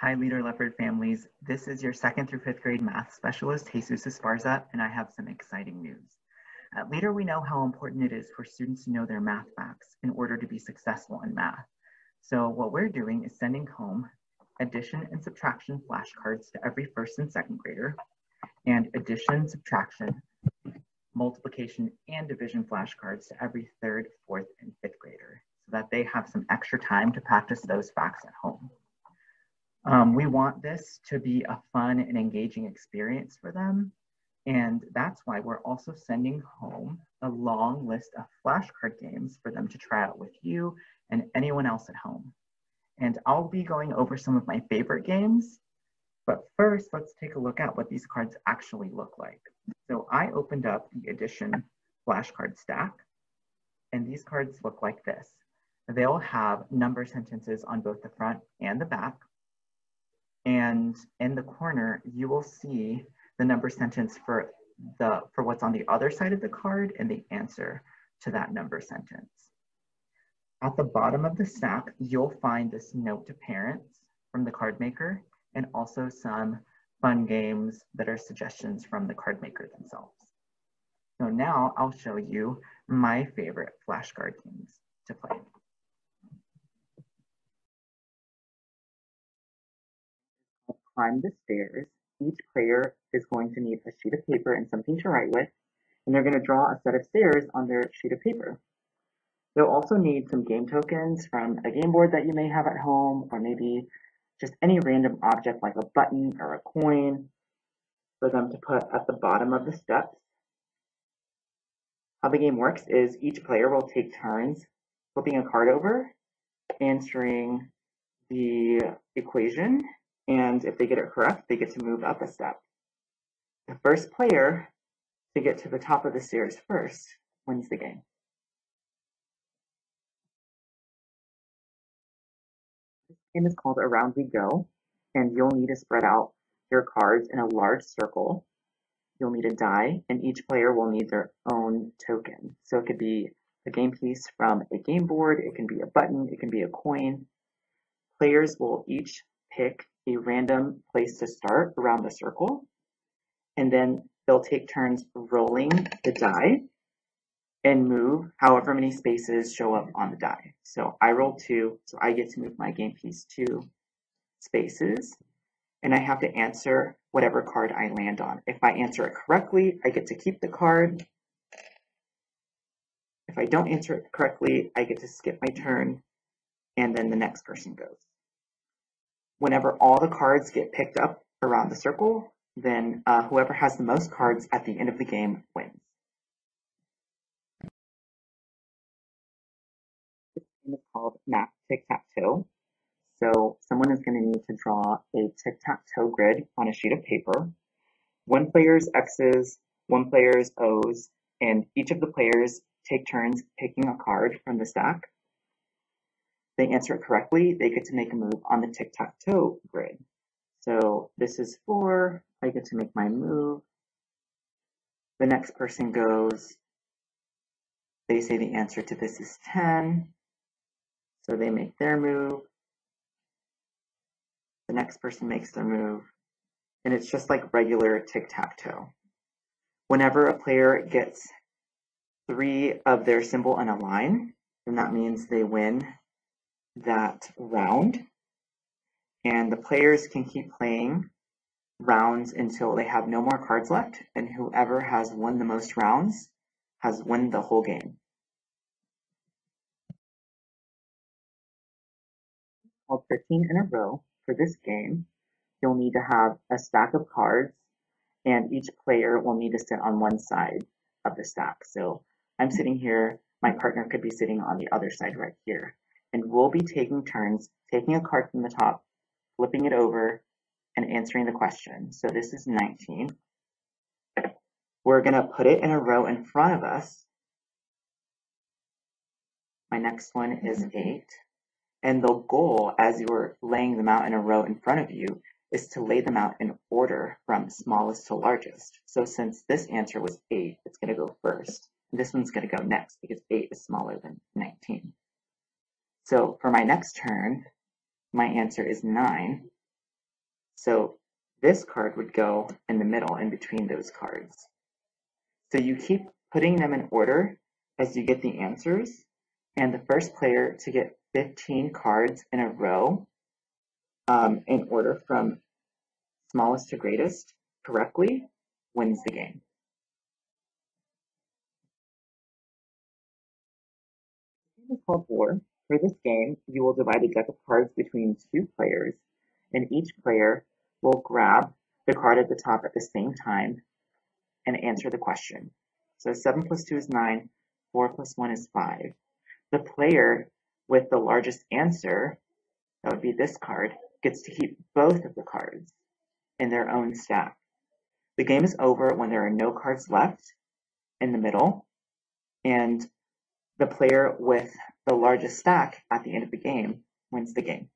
Hi, Lieder Leopard families. This is your second through fifth grade math specialist, Jesus Esparza, and I have some exciting news. At Lieder, we know how important it is for students to know their math facts in order to be successful in math. So what we're doing is sending home addition and subtraction flashcards to every first and second grader, and addition, subtraction, multiplication, and division flashcards to every third, fourth, and fifth grader so that they have some extra time to practice those facts at home. Um, we want this to be a fun and engaging experience for them. And that's why we're also sending home a long list of flashcard games for them to try out with you and anyone else at home. And I'll be going over some of my favorite games. But first, let's take a look at what these cards actually look like. So I opened up the addition flashcard stack, and these cards look like this. They'll have number sentences on both the front and the back. And in the corner, you will see the number sentence for the for what's on the other side of the card and the answer to that number sentence. At the bottom of the stack, you'll find this note to parents from the card maker and also some fun games that are suggestions from the card maker themselves. So now I'll show you my favorite flashcard games to play. Climb the stairs, each player is going to need a sheet of paper and something to write with, and they're going to draw a set of stairs on their sheet of paper. They'll also need some game tokens from a game board that you may have at home, or maybe just any random object like a button or a coin for them to put at the bottom of the steps. How the game works is each player will take turns flipping a card over, answering the equation, and if they get it correct, they get to move up a step. The first player to get to the top of the stairs first wins the game. This game is called Around We Go, and you'll need to spread out your cards in a large circle. You'll need a die, and each player will need their own token. So it could be a game piece from a game board, it can be a button, it can be a coin. Players will each pick a random place to start around the circle, and then they'll take turns rolling the die and move however many spaces show up on the die. So I roll two, so I get to move my game piece two spaces, and I have to answer whatever card I land on. If I answer it correctly, I get to keep the card. If I don't answer it correctly, I get to skip my turn, and then the next person goes whenever all the cards get picked up around the circle, then uh, whoever has the most cards at the end of the game wins. This game is called Math Tic-Tac-Toe. So someone is going to need to draw a tic-tac-toe grid on a sheet of paper. One player's X's, one player's O's, and each of the players take turns picking a card from the stack they answer it correctly, they get to make a move on the tic-tac-toe grid. So this is four, I get to make my move. The next person goes, they say the answer to this is 10, so they make their move. The next person makes their move, and it's just like regular tic-tac-toe. Whenever a player gets three of their symbol in a line, then that means they win that round and the players can keep playing rounds until they have no more cards left and whoever has won the most rounds has won the whole game. Called 13 in a row. For this game, you'll need to have a stack of cards and each player will need to sit on one side of the stack. So I'm sitting here, my partner could be sitting on the other side right here and we'll be taking turns taking a card from the top, flipping it over, and answering the question. So this is 19. We're going to put it in a row in front of us. My next one is 8. And the goal, as you're laying them out in a row in front of you, is to lay them out in order from smallest to largest. So since this answer was 8, it's going to go first. This one's going to go next because 8 is smaller than 19. So for my next turn, my answer is 9. So this card would go in the middle in between those cards. So you keep putting them in order as you get the answers, and the first player to get 15 cards in a row um, in order from smallest to greatest correctly wins the game. Is called War. For this game, you will divide a deck of cards between two players, and each player will grab the card at the top at the same time and answer the question. So 7 plus 2 is 9, 4 plus 1 is 5. The player with the largest answer, that would be this card, gets to keep both of the cards in their own stack. The game is over when there are no cards left in the middle, and the player with the largest stack at the end of the game wins the game.